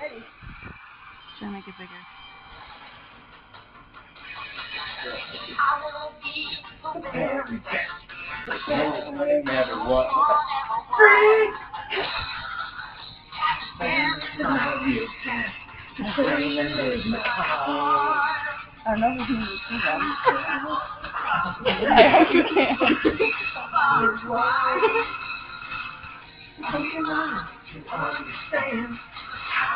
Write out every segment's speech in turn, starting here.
Ready. Should I make it bigger? I will be the very best. No matter what. I don't know if you can see them. I hope you can. understand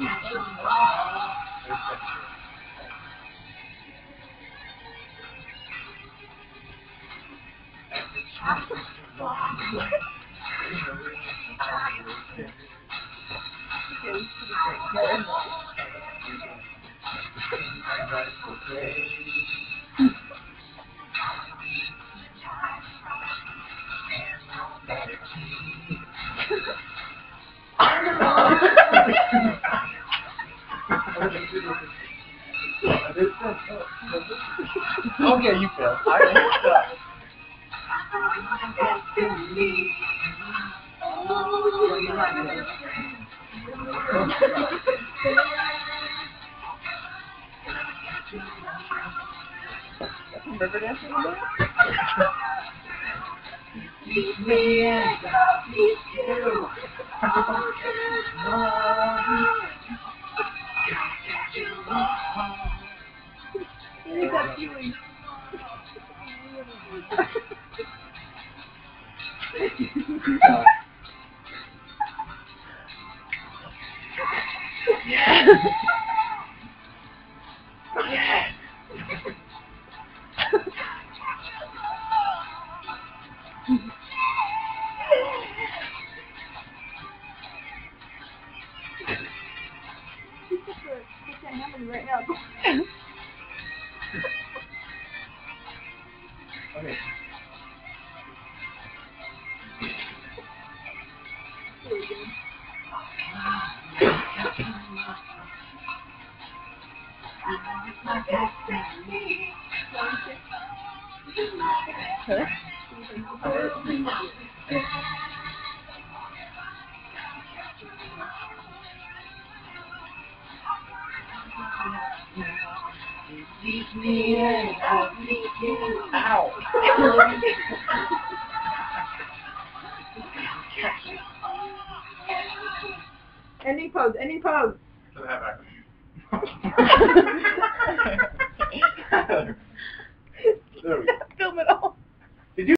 that's inside. Okay, you failed. I messed up. River dancing? You That hammer right now. Any pose, any pose. That back. there we go. Film it all.